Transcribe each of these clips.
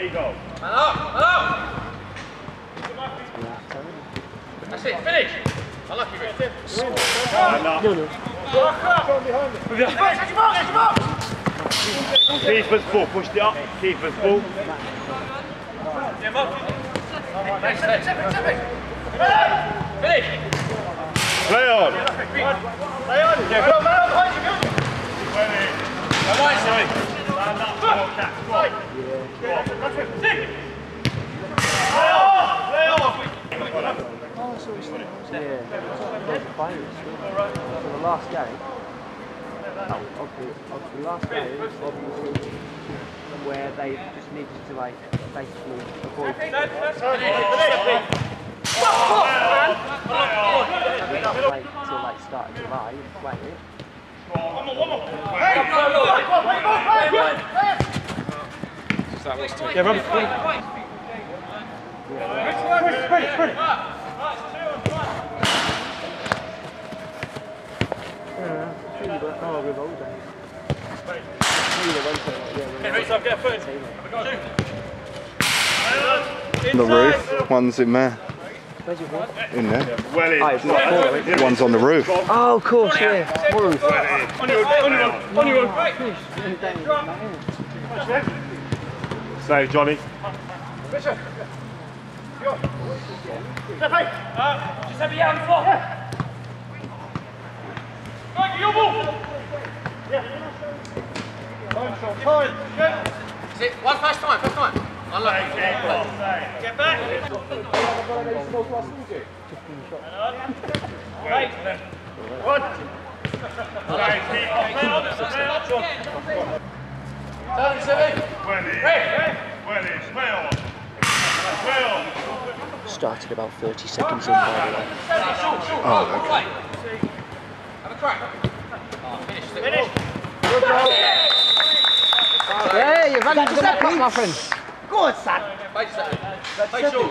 know, we know. Shoot. Say, keep. Yeah. Leo. Say, keep ball. Stand up. Well played. And away you go. That's it, finish. Unlucky, Rick. Stand up. Keeper's ball. Pushed it up. Keeper's ball. Finish. Play on. Come on, sorry. Stand up. Go on, Cat. Go on. Yeah. Finals. So the last game. Oh, obviously, obviously the obviously where they just needed to like basically avoid. We don't wait till like start of July and play it. Yeah, Robbie. Revolver. On the roof, one's in there. Where's your ball? In there. Well in. Oh, it's not forward. One's on the roof. Oh, of course, yeah. Roof. On your on your on your Say, Johnny. Just have it out on the floor. That's it. One first time, first time. Unlucky. Get back. Turn it, Sibby. Well in. Well in. Play on. Play on. Started about 30 seconds in, by the way. Oh, okay. Have a crack. Oh, finish. Finish. Yeah, you've had to that puck, my friend. Face it. Face short.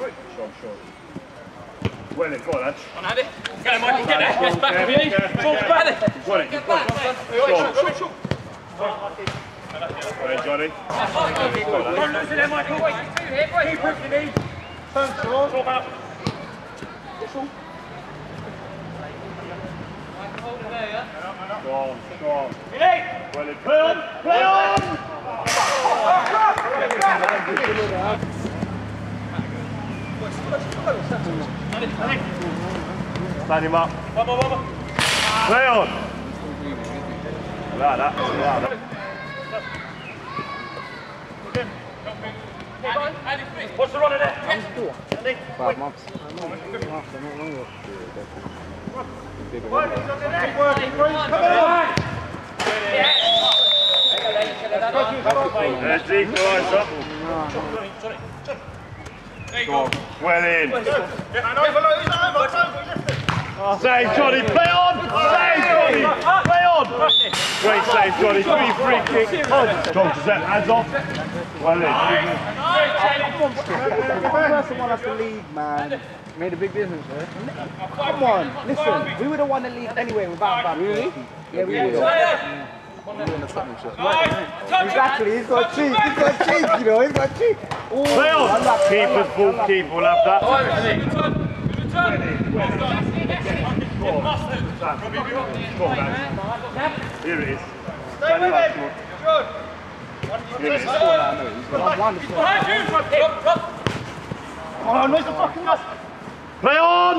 Right. Shot, shot. Well, go on, lads. On, Andy. Get it, Michael. Get there. Yes, back if you. Talk about it. Got it. Get back. it. Short. Well, Johnny. Don't lose it there, Michael. Keep it if you need. Turn short. Talk out. Go on, go on. Well, play on, play on! Stand him up. Play on! Like that, like that. What's the run of there? Five months. Keep working, Bruce, come on! There's the equaliser. Well in. Save Johnny, play on! Save Johnny! Play on! Great save Johnny, three free kicks. John Giuseppe, hands off. Well in. The person won us the league, man. Made a big difference, man. Come on, listen. We would have won the league anyway without Bam. Really? Yeah, we would have. Exactly, he's got cheek. He's got cheek, you know. He's got cheek. Ooh, Play on! unlucky. Keeper's ball, keeper will have that. Here it is. Stay with it. Good. Oh, he's Here it is. Oh, Play on!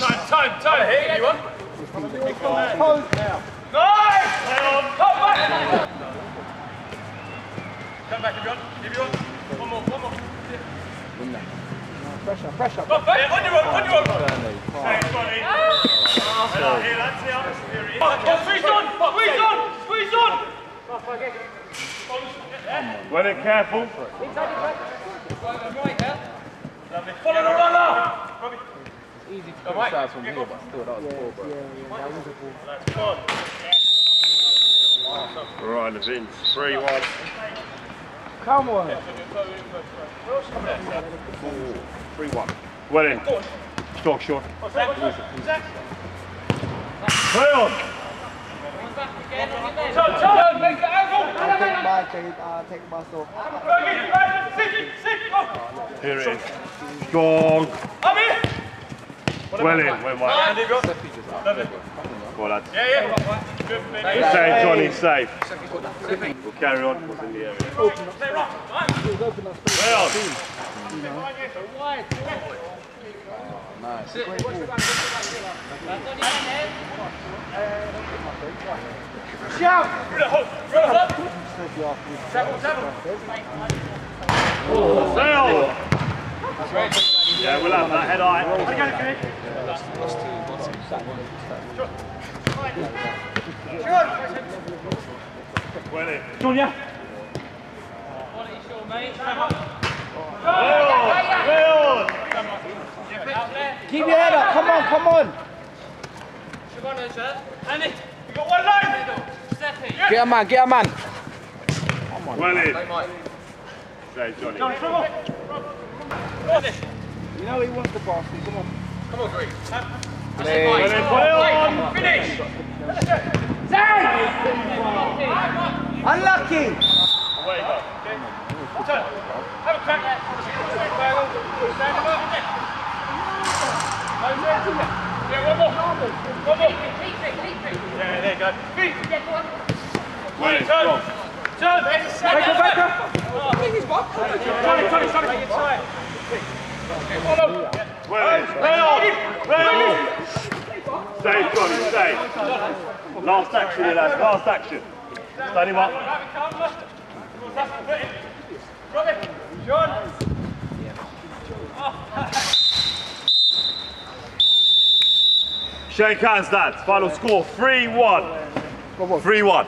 Time, time, time. Here, you want? Nice! Come back! Come back, everyone. Everyone. One One more, one more. Pressure, pressure. Come back. On your own, on your own. Save Johnny. Here, that's it. Here it is. Oh, squeeze on! Squeeze on! Squeeze on! Well in, careful. Follow the runner! Easy to All right. criticize from here, but still, that was poor, bro. Yeah, yeah, that was a ball. Right, Levin. 3 1. Come on. 3 1. Well in. Stock short. Play on! Turn, turn! Make it angle! Take my change, take my soul. Sit, sit, go! Here it is. Strong. Well in. Well, go. Well, lads. Yeah, yeah. Save Johnny, safe. We'll carry on. What's in the area? Play right. Right. Play on. Shout! Through the hook. Through the hook. Play on. Yeah, we'll have that head eye. Well in. Junior. Play on. Play on. Keep your head up. Come on, come on. Andy, you got one line. Get a man, get a man. Well in. Save Johnny. Andy. You know he wants the basket. Come on. Come on, Green. Well in. Play on. Finish. Zay! Unlucky. Away you go. Turn. Have a crack. Stand him up. Yeah, one more. One more. Yeah, there you go. Feet. Well in. Turn. Strong. Turn. Back up, back up. Johnny, Johnny, Johnny. Follow. Well. Play on. Save Johnny. Last action lads. Last action. Stand him up. John. Shake hands, lads. Final score 3 1. 3 1.